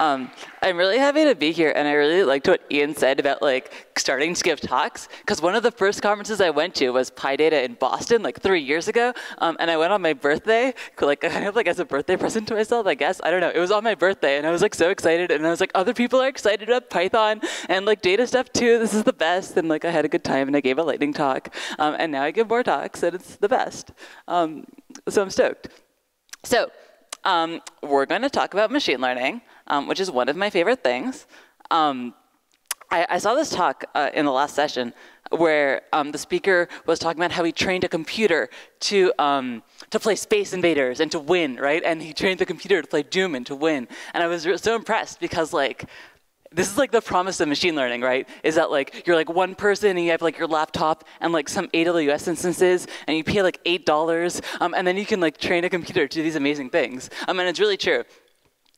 Um, I'm really happy to be here, and I really liked what Ian said about like starting to give talks. Because one of the first conferences I went to was PyData in Boston, like three years ago, um, and I went on my birthday, like kind of like as a birthday present to myself, I guess. I don't know. It was on my birthday, and I was like so excited, and I was like, other people are excited about Python and like data stuff too. This is the best, and like I had a good time, and I gave a lightning talk, um, and now I give more talks, and it's the best. Um, so I'm stoked. So um, we're going to talk about machine learning um, which is one of my favorite things. Um, I, I, saw this talk uh, in the last session where um, the speaker was talking about how he trained a computer to um, to play Space Invaders and to win, right? And he trained the computer to play Doom and to win. And I was so impressed because like this is like the promise of machine learning, right? Is that like you're like one person and you have like your laptop and like some AWS instances and you pay like eight dollars um, and then you can like train a computer to do these amazing things. Um, and it's really true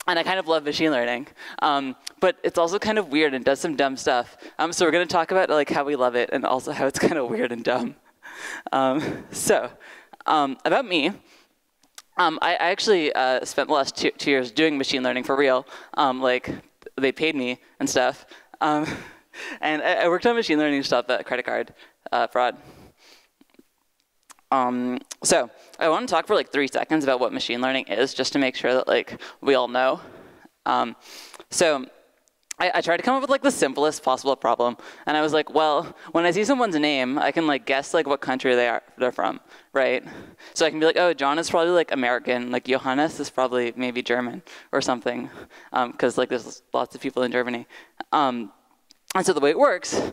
and I kind of love machine learning, um, but it's also kind of weird and does some dumb stuff. Um, so we're going to talk about like how we love it and also how it's kind of weird and dumb. Um, so um, about me, um, I, I, actually uh, spent the last two, two, years doing machine learning for real. Um, like they paid me and stuff, and I, I, worked on machine learning stuff at credit card uh, fraud. Um, so I want to talk for like three seconds about what machine learning is, just to make sure that like we all know. Um, so I, I, tried to come up with like the simplest possible problem, and I was like, well, when I see someone's name, I can like guess like what country they are they're from, right? So I can be like, oh, John is probably like American, like Johannes is probably maybe German or something, because um, like there's lots of people in Germany. Um, and so the way it works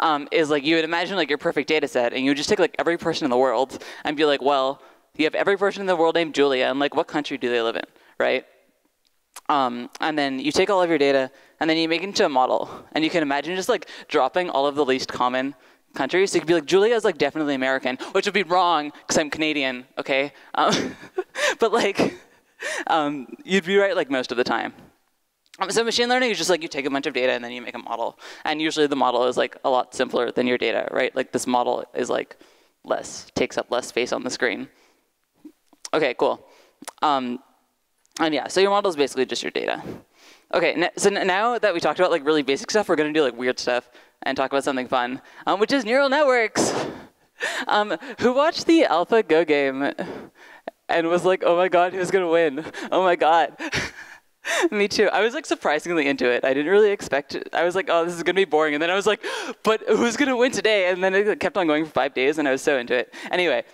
um, is like you would imagine like your perfect data set, and you would just take like every person in the world and be like, well, you have every person in the world named Julia, and like what country do they live in, right? Um, and then you take all of your data, and then you make it into a model, and you can imagine just like dropping all of the least common countries. So you could be like, Julia is like definitely American, which would be wrong because I'm Canadian, okay? Um, but like, um, you'd be right like most of the time. So machine learning is just like you take a bunch of data and then you make a model. And usually the model is like a lot simpler than your data, right? Like this model is like less, takes up less space on the screen. Okay, cool. Um, and yeah, so your model is basically just your data. Okay, so now that we talked about like really basic stuff, we're gonna do like weird stuff and talk about something fun, um, which is neural networks. Um, who watched the AlphaGo game and was like, oh my god, who's gonna win? Oh my god. Me too. I was like surprisingly into it. I didn't really expect it. I was like, oh, this is gonna be boring. And then I was like, but who's gonna win today? And then it kept on going for five days, and I was so into it. Anyway,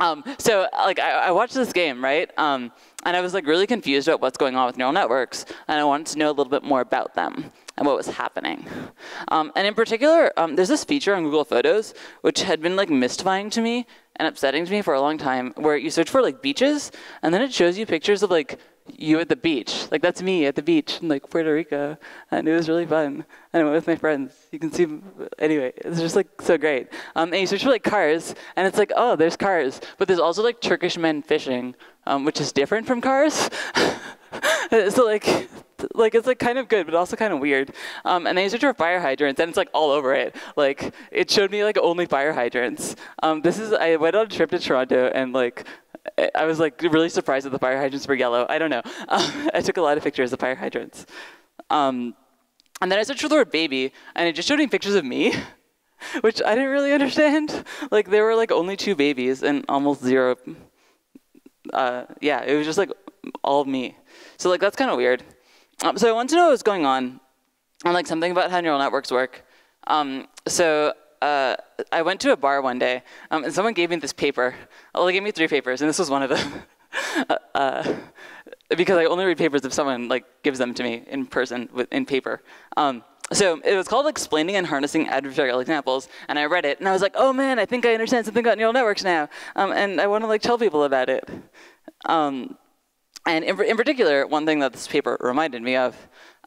um, so like I, I, watched this game, right? Um, and I was like really confused about what's going on with neural networks, and I wanted to know a little bit more about them and what was happening. Um, and in particular, um, there's this feature on Google Photos which had been like mystifying to me and upsetting to me for a long time, where you search for like beaches, and then it shows you pictures of like you at the beach. Like that's me at the beach in like Puerto Rico, and it was really fun. And I went with my friends. You can see. Anyway, it's just like so great. Um, and you search for like cars, and it's like oh, there's cars, but there's also like Turkish men fishing, um, which is different from cars. so like. Like it's like kind of good, but also kind of weird. Um, and then you search for fire hydrants, and it's like all over it. Like it showed me like only fire hydrants. Um, this is I went on a trip to Toronto, and like I was like really surprised that the fire hydrants were yellow. I don't know. Um, I took a lot of pictures of fire hydrants. Um, and then I searched for the word baby, and it just showed me pictures of me, which I didn't really understand. Like there were like only two babies and almost zero. Uh, yeah, it was just like all me. So like that's kind of weird. Um, so I want to know what's going on, and like something about how neural networks work. Um, so uh, I went to a bar one day, um, and someone gave me this paper. Well, they gave me three papers, and this was one of them. Uh, uh, because I only read papers if someone like gives them to me in person with, in paper. Um, so it was called Explaining and Harnessing Adversarial Examples, and I read it, and I was like, oh man, I think I understand something about neural networks now, um, and I want to like tell people about it. Um, and in, in, particular, one thing that this paper reminded me of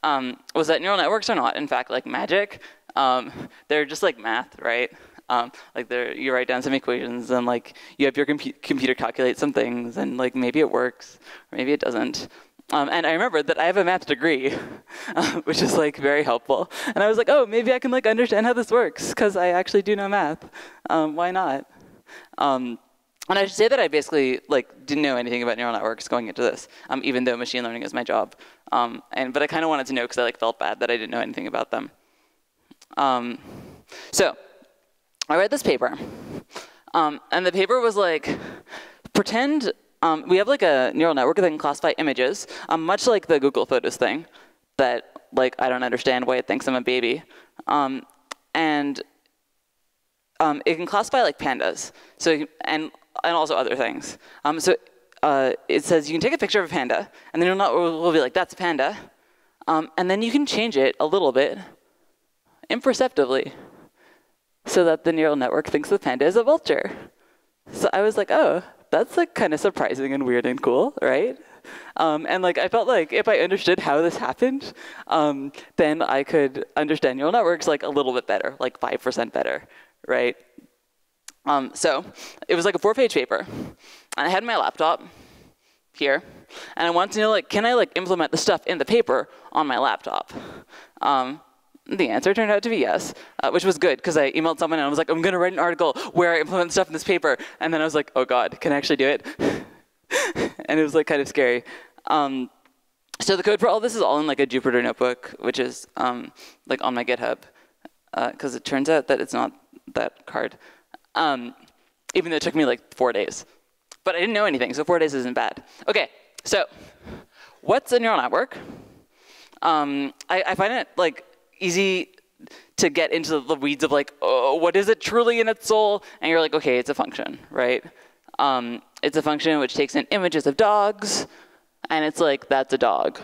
um, was that neural networks are not, in fact, like magic. Um, they're just like math, right? Um, like you write down some equations and like you have your compu computer calculate some things and like maybe it works or maybe it doesn't. Um, and I remember that I have a math degree, uh, which is like very helpful. And I was like, oh, maybe I can like understand how this works because I actually do know math. Um, why not? Um, and I should say that I basically like didn't know anything about neural networks going into this, um, even though machine learning is my job. Um, and but I kind of wanted to know because I like felt bad that I didn't know anything about them. Um, so I read this paper, um, and the paper was like, pretend um, we have like a neural network that can classify images, um, much like the Google Photos thing, that like I don't understand why it thinks I'm a baby, and it can classify like pandas. So and and also other things. Um, so uh, it says you can take a picture of a panda, and then will be like, that's a panda. Um, and then you can change it a little bit, imperceptibly, so that the neural network thinks the panda is a vulture. So I was like, oh, that's like kind of surprising and weird and cool, right? Um, and like I felt like if I understood how this happened, um, then I could understand neural networks like a little bit better, like five percent better, right? Um, so it was like a four-page paper, and I had my laptop here, and I wanted to know like, can I like implement the stuff in the paper on my laptop? The answer turned out to be yes, uh, which was good because I emailed someone and I was like, I'm gonna write an article where I implement stuff in this paper, and then I was like, oh god, can I actually do it? and it was like kind of scary. Um, so the code for all this is all in like a Jupyter notebook, which is um, like on my GitHub, because uh, it turns out that it's not that hard um, even though it took me like four days. But I didn't know anything, so four days isn't bad. Okay, so what's a neural network? Um, I, I, find it like easy to get into the weeds of like, oh, what is it truly in its soul? And you're like, okay, it's a function, right? Um, it's a function which takes in images of dogs, and it's like, that's a dog,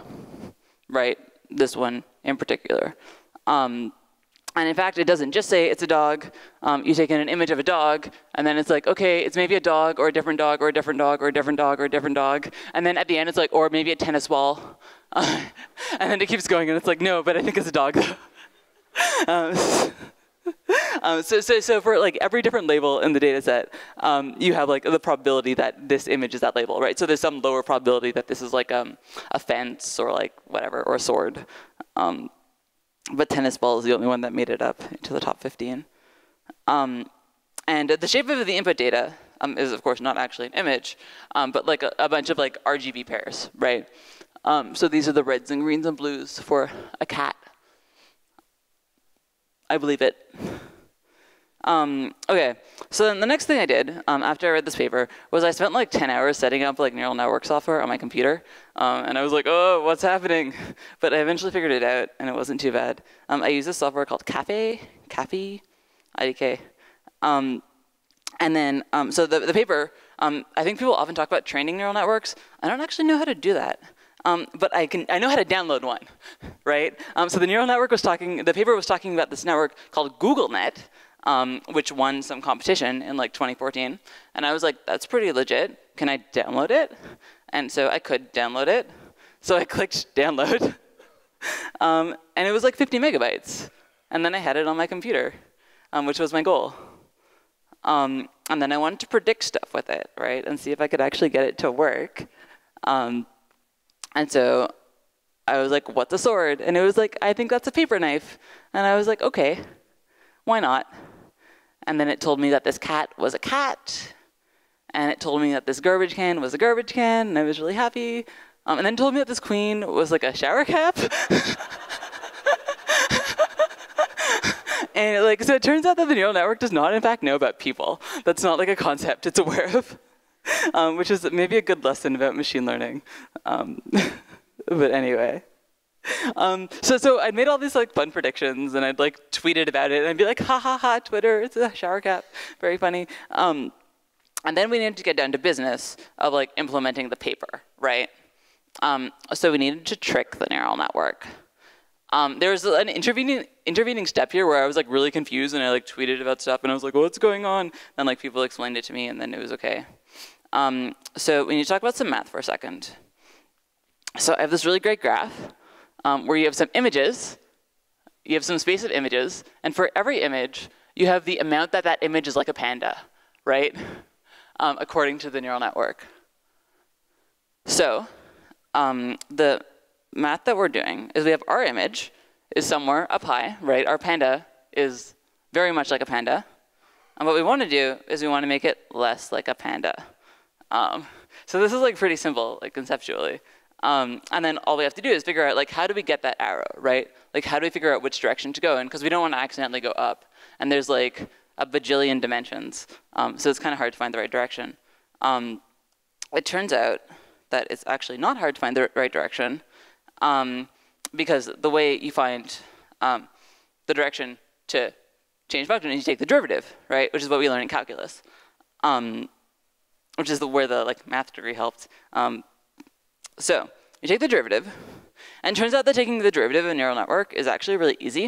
right? This one in particular. Um, and in fact, it doesn't just say it's a dog. Um, you take in an image of a dog, and then it's like, okay, it's maybe a dog, or a different dog, or a different dog, or a different dog, or a different dog. And then at the end, it's like, or maybe a tennis ball. And then it keeps going, and it's like, no, but I think it's a dog. um, um, so, so, so for like every different label in the data set, um, you have like the probability that this image is that label, right? So there's some lower probability that this is like um, a fence or like whatever, or a sword. Um, but tennis ball is the only one that made it up into the top 15. Um, and the shape of the input data um, is, of course, not actually an image, but like a, a, bunch of like RGB pairs, right? So these are the reds and greens and blues for a cat. I believe it. Um, okay, so then the next thing I did um, after I read this paper was I spent like 10 hours setting up like neural network software on my computer. Um, and I was like, oh, what's happening? But I eventually figured it out and it wasn't too bad. Um, I use this software called Caffe, Caffe, IDK. Um, and then, um, so the, the paper, I think people often talk about training neural networks. I don't actually know how to do that. Um, but I can I know how to download one, right? Um, so the neural network was talking. The paper was talking about this network called GoogleNet, um, which won some competition in like 2014. And I was like, that's pretty legit. Can I download it? And so I could download it. So I clicked download. um, and it was like 50 megabytes. And then I had it on my computer, um, which was my goal. Um, and then I wanted to predict stuff with it, right? And see if I could actually get it to work. Um, and so I was like, what's a sword? And it was like, I think that's a paper knife. And I was like, okay, why not? And then it told me that this cat was a cat. And it told me that this garbage can was a garbage can, and I was really happy. Um, and then told me that this queen was like a shower cap. and like, so it turns out that the neural network does not, in fact, know about people. That's not like a concept it's aware of, um, which is maybe a good lesson about machine learning. Um, but anyway. Um, so, so I'd made all these like fun predictions, and I'd like tweeted about it, and I'd be like, ha ha ha, Twitter, it's a shower cap, very funny. Um, and then we needed to get down to business of like implementing the paper, right? Um, so we needed to trick the neural network. Um, there was an intervening intervening step here where I was like really confused, and I like tweeted about stuff, and I was like, "What's going on?" And like people explained it to me, and then it was okay. Um, so we need to talk about some math for a second. So I have this really great graph um, where you have some images, you have some space of images, and for every image, you have the amount that that image is like a panda, right? Um, according to the neural network. So um, the math that we're doing is we have our image is somewhere up high, right? Our panda is very much like a panda. And what we want to do is we want to make it less like a panda. Um, so this is like pretty simple, like conceptually. Um, and then all we have to do is figure out like how do we get that arrow, right? Like how do we figure out which direction to go in? Because we don't want to accidentally go up. And there's like a bajillion dimensions, um, so it's kind of hard to find the right direction. Um, it turns out that it's actually not hard to find the right direction um, because the way you find um, the direction to change function is you take the derivative, right? Which is what we learned in calculus, um, which is the, where the like math degree helped. Um, so you take the derivative, and turns out that taking the derivative of a neural network is actually really easy.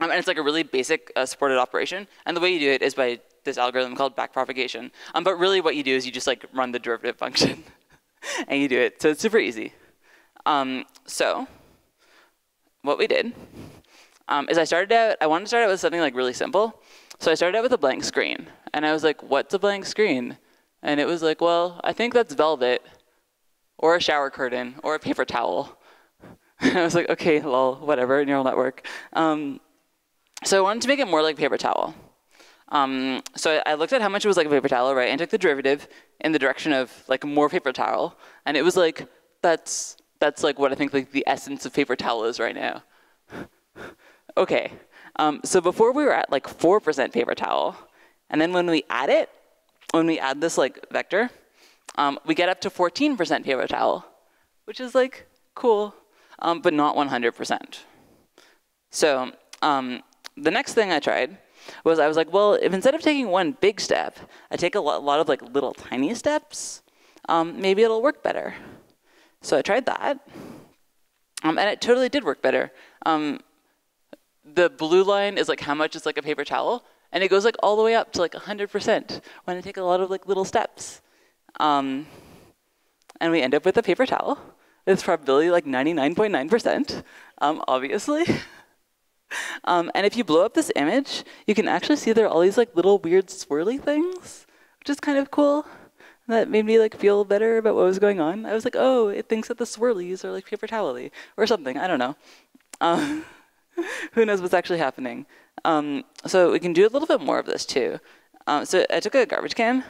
Um, and it's like a really basic uh, supported operation. And the way you do it is by this algorithm called backpropagation. Um, but really what you do is you just like run the derivative function and you do it. So it's super easy. Um, so what we did um, is I started out, I wanted to start out with something like really simple. So I started out with a blank screen. And I was like, what's a blank screen? And it was like, well, I think that's velvet or a shower curtain or a paper towel. And I was like, okay, lol, whatever, neural network. Um, so I wanted to make it more like paper towel. Um, so I looked at how much it was like a paper towel, right, and took the derivative in the direction of like more paper towel, and it was like that's that's like what I think like the essence of paper towel is right now. okay, um, so before we were at like four percent paper towel, and then when we add it, when we add this like vector, um, we get up to 14% paper towel, which is like cool, um, but not 100%. So um, the next thing I tried was I was like, well, if instead of taking one big step, I take a lot, lot of like little tiny steps, um, maybe it'll work better. So I tried that, um, and it totally did work better. Um, the blue line is like how much is like a paper towel, and it goes like all the way up to like 100% when I take a lot of like little steps. Um, and we end up with a paper towel. It's probability like 99.9%, um, obviously. Um, and if you blow up this image, you can actually see there are all these like little weird swirly things, which is kind of cool. That made me like feel better about what was going on. I was like, oh, it thinks that the swirlies are like paper towely or something. I don't know. Um, who knows what's actually happening? Um, so we can do a little bit more of this too. Um, so I took a garbage can,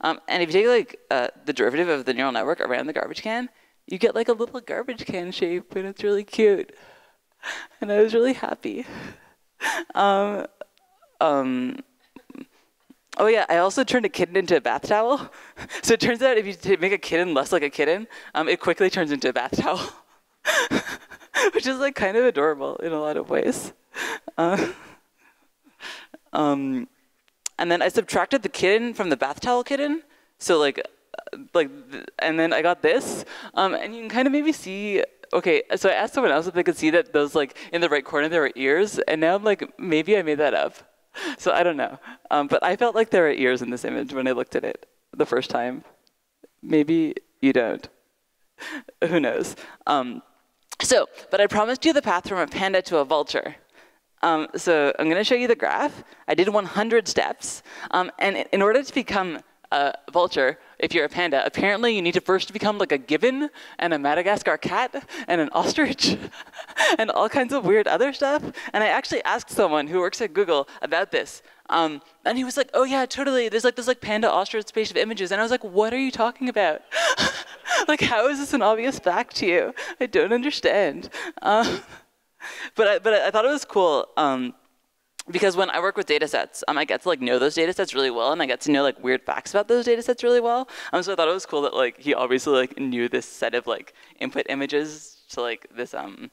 um, and if you take like uh, the derivative of the neural network around the garbage can, you get like a little garbage can shape, and it's really cute and I was really happy. Um, um, oh yeah, I also turned a kitten into a bath towel. So it turns out if you make a kitten less like a kitten, um, it quickly turns into a bath towel, which is like kind of adorable in a lot of ways. Uh, um, and then I subtracted the kitten from the bath towel kitten. So like, like, and then I got this. Um, and you can kind of maybe see okay, so I asked someone else if they could see that those like in the right corner there were ears, and now I'm like, maybe I made that up. So I don't know. Um, but I felt like there were ears in this image when I looked at it the first time. Maybe you don't. Who knows? Um, so, but I promised you the path from a panda to a vulture. Um, so I'm going to show you the graph. I did 100 steps. Um, and in order to become a vulture, if you're a panda, apparently you need to first become like a gibbon and a Madagascar cat and an ostrich and all kinds of weird other stuff. And I actually asked someone who works at Google about this. Um, and he was like, oh yeah, totally. There's like this like panda ostrich space of images. And I was like, what are you talking about? like, how is this an obvious fact to you? I don't understand. Um, but, I, but I, thought it was cool. Um, because when I work with data sets, um, I get to like know those data sets really well, and I get to know like weird facts about those data sets really well. Um, so I thought it was cool that like he obviously like knew this set of like input images to like this um,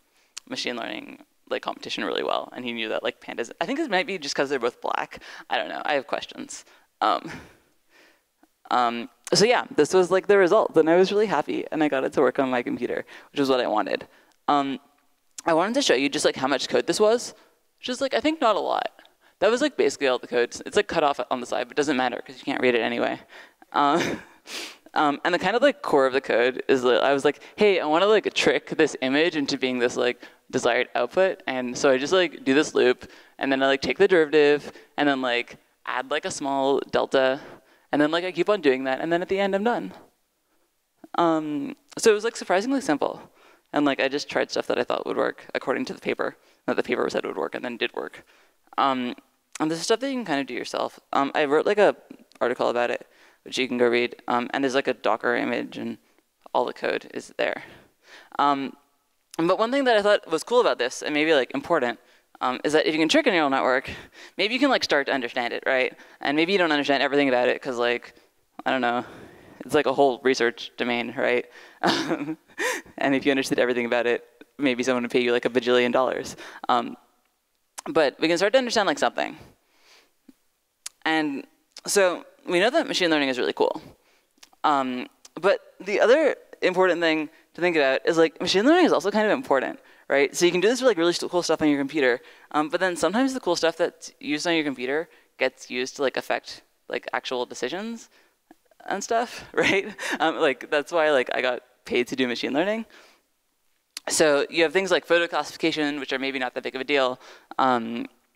machine learning like competition really well, and he knew that like pandas. I think this might be just because they're both black. I don't know. I have questions. Um, um, so yeah, this was like the result, and I was really happy, and I got it to work on my computer, which is what I wanted. Um, I wanted to show you just like how much code this was Just like, I think not a lot. That was like basically all the code. It's like cut off on the side, but it doesn't matter because you can't read it anyway. Um, um, and the kind of like core of the code is that I was like, hey, I want to like trick this image into being this like desired output. And so I just like do this loop and then I like take the derivative and then like add like a small delta and then like I keep on doing that and then at the end I'm done. Um, so it was like surprisingly simple. And like I just tried stuff that I thought would work according to the paper that the paper said would work and then did work. Um, and this is stuff that you can kind of do yourself. Um, I wrote like a article about it, which you can go read. Um, and there's like a Docker image, and all the code is there. Um, but one thing that I thought was cool about this, and maybe like important, um, is that if you can trick a neural network, maybe you can like start to understand it, right? And maybe you don't understand everything about it because like, I don't know, it's like a whole research domain, right? and if you understood everything about it, maybe someone would pay you like a bajillion dollars. Um, but we can start to understand like something. And so we know that machine learning is really cool. Um, but the other important thing to think about is like machine learning is also kind of important, right? So you can do this like really cool stuff on your computer, um, but then sometimes the cool stuff that's used on your computer gets used to like affect like actual decisions and stuff, right? Um, like that's why like I got paid to do machine learning. So you have things like photo classification, which are maybe not that big of a deal, um,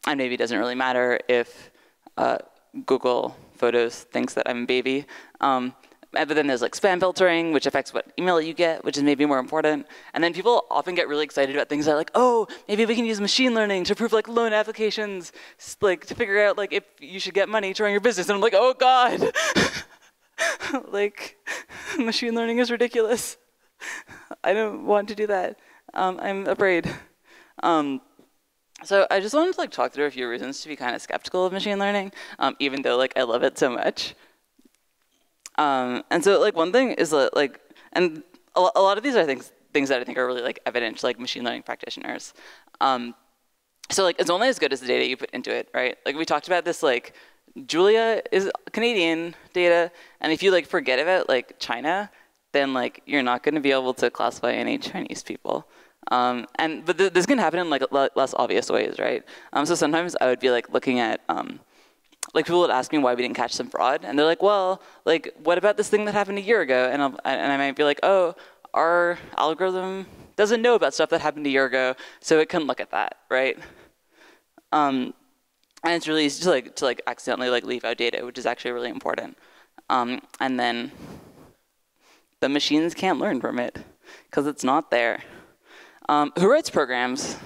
and maybe it doesn't really matter if uh, Google Photos thinks that I'm a baby. Um, but then there's like spam filtering, which affects what email you get, which is maybe more important. And then people often get really excited about things that are like, oh, maybe we can use machine learning to prove like loan applications, like to figure out like if you should get money to run your business. And I'm like, oh God, like machine learning is ridiculous. I don't want to do that. Um, I'm afraid. Um, so I just wanted to like talk through a few reasons to be kind of skeptical of machine learning, um, even though like I love it so much. Um, and so like one thing is that, like, and a, lot of these are things things that I think are really like evident to like machine learning practitioners. Um, so like it's only as good as the data you put into it, right? Like we talked about this like Julia is Canadian data, and if you like forget about like China, then like you're not going to be able to classify any Chinese people. Um, and but th this can happen in like less obvious ways, right? Um, so sometimes I would be like looking at um, like people would ask me why we didn't catch some fraud, and they're like, well, like what about this thing that happened a year ago? And I'll, and I might be like, oh, our algorithm doesn't know about stuff that happened a year ago, so it can look at that, right? Um, and it's really easy to like to like accidentally like leave out data, which is actually really important. Um, and then the machines can't learn from it because it's not there. Um, who writes programs?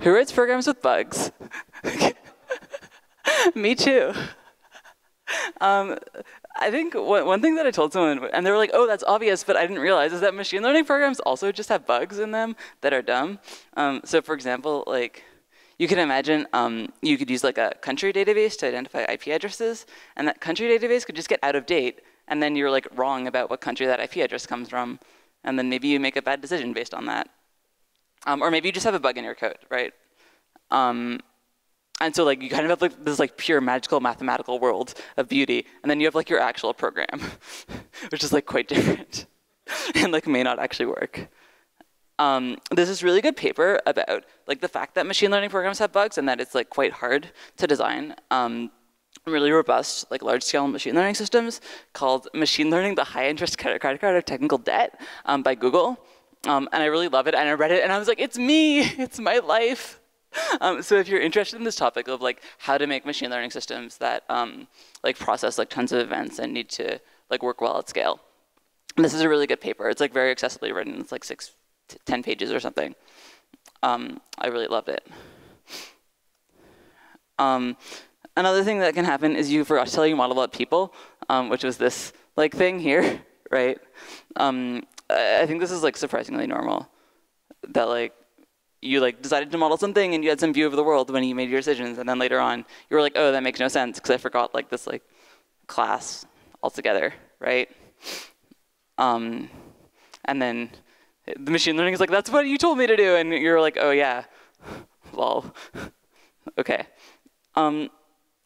Who writes programs with bugs? Me too. Um, I think one, thing that I told someone, and they were like, oh, that's obvious, but I didn't realize, is that machine learning programs also just have bugs in them that are dumb. Um, so for example, like, you can imagine um, you could use like a country database to identify IP addresses, and that country database could just get out of date, and then you're like wrong about what country that IP address comes from and then maybe you make a bad decision based on that. Um, or maybe you just have a bug in your code, right? Um, and so like you kind of have like this like pure magical mathematical world of beauty, and then you have like your actual program, which is like quite different, and like may not actually work. Um, there's this really good paper about like the fact that machine learning programs have bugs and that it's like quite hard to design. Um, really robust, like large-scale machine learning systems called Machine Learning the High-Interest Credit Card of Technical Debt um, by Google. Um, and I really love it, and I read it, and I was like, it's me, it's my life. Um, so if you're interested in this topic of like how to make machine learning systems that um, like process like tons of events and need to like work well at scale, this is a really good paper. It's like very accessibly written. It's like six, ten pages or something. Um, I really loved it. Um, Another thing that can happen is you forgot to tell your model about people, um, which was this like thing here, right? Um, I think this is like surprisingly normal. That like you like decided to model something and you had some view of the world when you made your decisions, and then later on you were like, oh, that makes no sense because I forgot like this like class altogether, right? Um, and then the machine learning is like, that's what you told me to do, and you're like, oh yeah, well, okay. Um,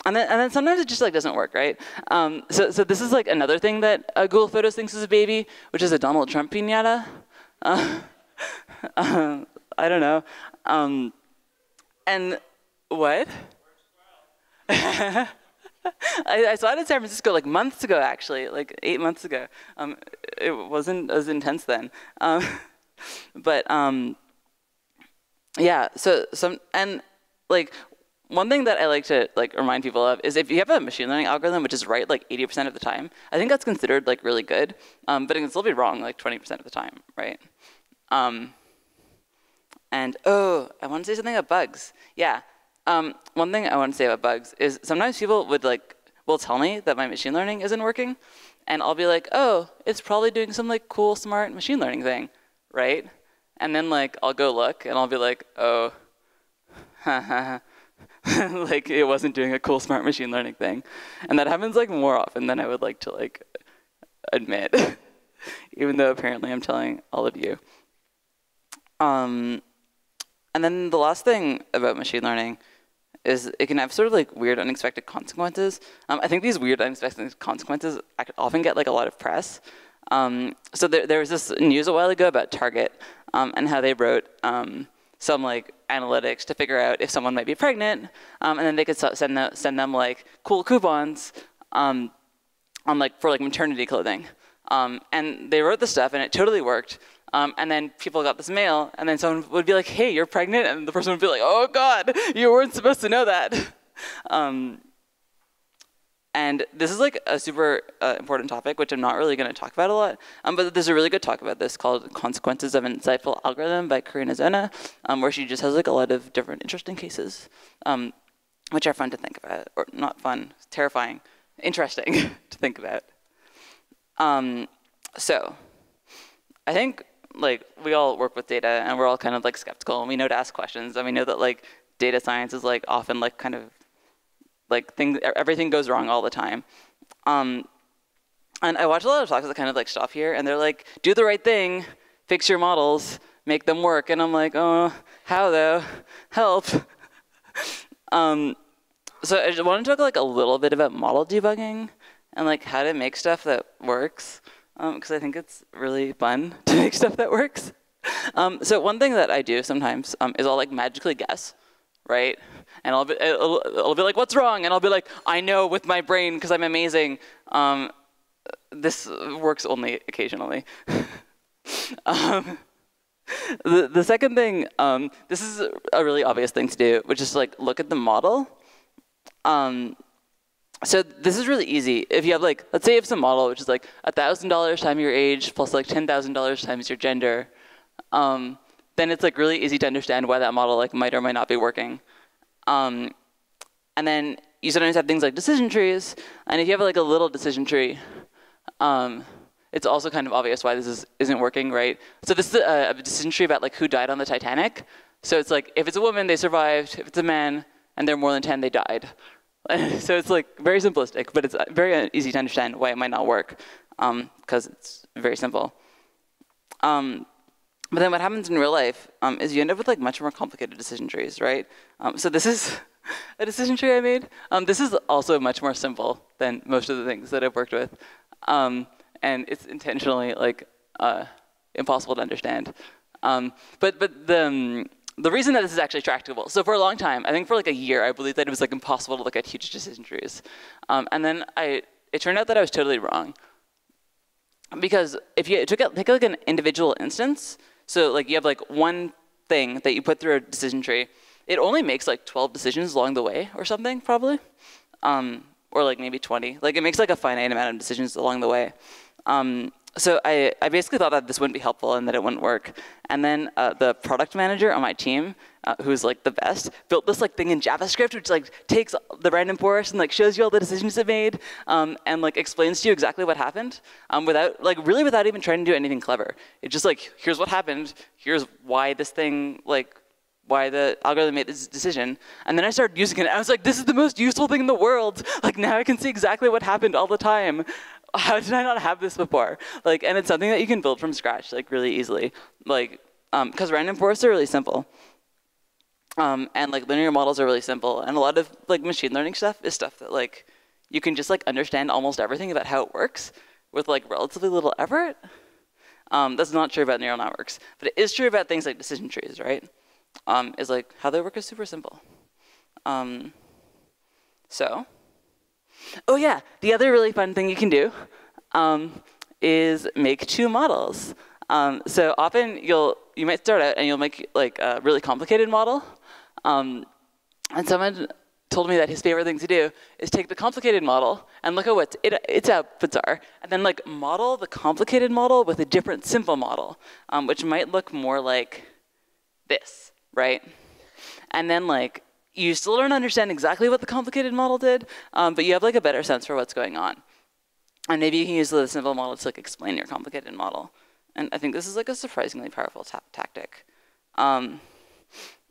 and then, and then sometimes it just like doesn't work, right? Um, so, so this is like another thing that uh, Google Photos thinks is a baby, which is a Donald Trump pinata. Uh, I don't know. Um, and what? I, I, saw it in San Francisco like months ago, actually, like eight months ago. Um, it wasn't as intense then. Um, but um, yeah, so some and like one thing that I like to like remind people of is if you have a machine learning algorithm which is right like 80% of the time, I think that's considered like really good, um, but it can still be wrong like 20% of the time, right? Um, and oh, I want to say something about bugs. Yeah, Um, one thing I want to say about bugs is sometimes people would like will tell me that my machine learning isn't working, and I'll be like, oh, it's probably doing some like cool, smart machine learning thing, right? And then like I'll go look, and I'll be like, oh, like it wasn't doing a cool, smart machine learning thing, and that happens like more often than I would like to like admit, even though apparently I'm telling all of you. Um, and then the last thing about machine learning is it can have sort of like weird unexpected consequences. Um, I think these weird unexpected consequences often get like a lot of press. Um, so there, there was this news a while ago about Target um, and how they wrote um, some like analytics to figure out if someone might be pregnant, um, and then they could send them, send them like cool coupons um, on like for like maternity clothing. and they wrote the stuff, and it totally worked. Um, and then people got this mail, and then someone would be like, "Hey, you're pregnant," and the person would be like, "Oh God, you weren't supposed to know that." and this is like a super uh, important topic, which I'm not really going to talk about a lot. Um, but there's a really good talk about this called "Consequences of an Insightful Algorithm" by Carina Zona, um, where she just has like a lot of different interesting cases, um, which are fun to think about, or not fun, terrifying, interesting to think about. Um, so, I think like we all work with data and we're all kind of like skeptical and we know to ask questions and we know that like data science is like often like kind of like things everything goes wrong all the time. Um, and I watch a lot of talks that kind of like stop here and they're like, do the right thing, fix your models, make them work. And I'm like, oh, how though? Help. um, so I just want to talk like a little bit about model debugging and like how to make stuff that works because um, I think it's really fun to make stuff that works. Um, so one thing that I do sometimes um, is I'll like magically guess, right? And I'll be, it'll, it'll, be like, what's wrong? And I'll be like, I know with my brain because I'm amazing. Um, this works only occasionally. Um, the, the second thing, um, this is a really obvious thing to do, which is like look at the model. Um, so this is really easy. If you have like, let's say you have some model which is like $1,000 times your age plus like $10,000 times your gender, um, then it's like really easy to understand why that model like might or might not be working. Um, and then you sometimes have things like decision trees, and if you have like a little decision tree, um, it's also kind of obvious why this is, isn't working, right? So this is a, a decision tree about like who died on the Titanic. So it's like if it's a woman, they survived. If it's a man, and they're more than 10, they died, so it's like very simplistic, but it's uh, very easy to understand why it might not work because um, it's very simple. Um, but then what happens in real life um, is you end up with like much more complicated decision trees, right? Um, so this is a decision tree I made. Um, this is also much more simple than most of the things that I've worked with, um, and it's intentionally like uh, impossible to understand. but but the the reason that this is actually tractable, so for a long time, I think for like a year, I believed that it was like impossible to look at huge decision trees. Um, and then I, it turned out that I was totally wrong. Because if you took take like an individual instance, so like you have like one thing that you put through a decision tree, it only makes like 12 decisions along the way or something, probably. Um, or like maybe 20. Like it makes like a finite amount of decisions along the way. Um, so I, I basically thought that this wouldn't be helpful and that it wouldn't work. And then uh, the product manager on my team, uh, who's like the best, built this like thing in JavaScript which like takes the random forest and like shows you all the decisions it made um, and like explains to you exactly what happened um, without like really without even trying to do anything clever. It's just like here's what happened, here's why this thing like why the algorithm made this decision. And then I started using it. And I was like, this is the most useful thing in the world. Like now I can see exactly what happened all the time how did I not have this before? Like, and it's something that you can build from scratch, like really easily. Like, because um, random forests are really simple. Um, and like linear models are really simple. And a lot of like machine learning stuff is stuff that like you can just like understand almost everything about how it works with like relatively little effort. Um, that's not true about neural networks, but it is true about things like decision trees, right? Um, is like how they work is super simple. Um, so Oh yeah, the other really fun thing you can do um, is make two models. Um, so often you'll you might start out and you'll make like a really complicated model. Um, and someone told me that his favorite thing to do is take the complicated model and look at what it, its outputs are, and then like model the complicated model with a different simple model, um, which might look more like this, right? And then like you still don't understand exactly what the complicated model did, um, but you have like a better sense for what's going on. And maybe you can use the simple model to like explain your complicated model. And I think this is like a surprisingly powerful ta tactic. Um,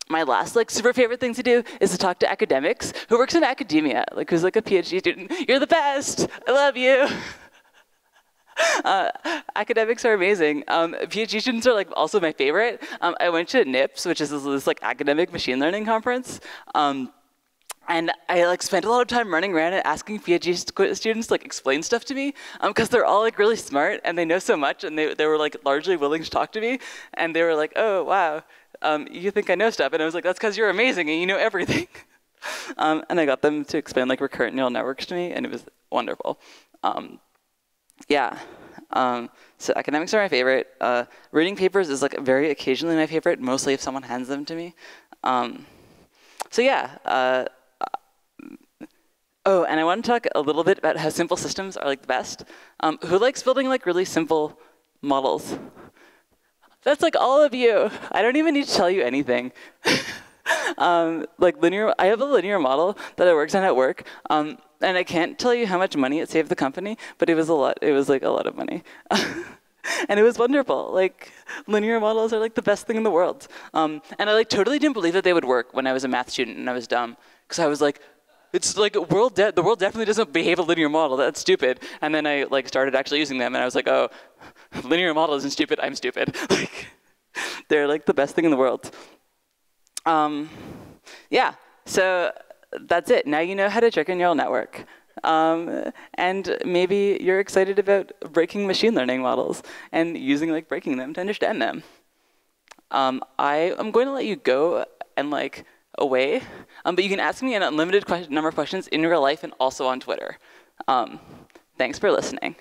my last like super favorite thing to do is to talk to academics who works in academia, like who's like a PhD student. You're the best. I love you. Uh, academics are amazing. Um, PhD students are like also my favorite. Um, I went to NIPS, which is this, this like academic machine learning conference. Um, and I like spent a lot of time running around and asking PhD students to like explain stuff to me because um, they're all like really smart and they know so much and they, they were like largely willing to talk to me and they were like, oh wow, um, you think I know stuff? And I was like, that's because you're amazing and you know everything. um, and I got them to explain like recurrent neural networks to me and it was wonderful. Um, yeah. Um, so academics are my favorite. Uh, reading papers is like very occasionally my favorite, mostly if someone hands them to me. Um, so yeah. Uh, oh, and I want to talk a little bit about how simple systems are like the best. Um, who likes building like really simple models? That's like all of you. I don't even need to tell you anything. um, like linear, I have a linear model that I worked on at work. Um, and I can't tell you how much money it saved the company, but it was a lot. It was like a lot of money. and it was wonderful. Like linear models are like the best thing in the world. Um, and I like totally didn't believe that they would work when I was a math student and I was dumb because I was like, it's like world the world definitely doesn't behave a linear model. That's stupid. And then I like started actually using them, and I was like, oh, linear model isn't stupid. I'm stupid. like they're like the best thing in the world. Um, yeah. So that's it. Now you know how to trick a neural network. Um, and maybe you're excited about breaking machine learning models and using like breaking them to understand them. Um, I am going to let you go and like away, um, but you can ask me an unlimited number of questions in real life and also on Twitter. Um, thanks for listening.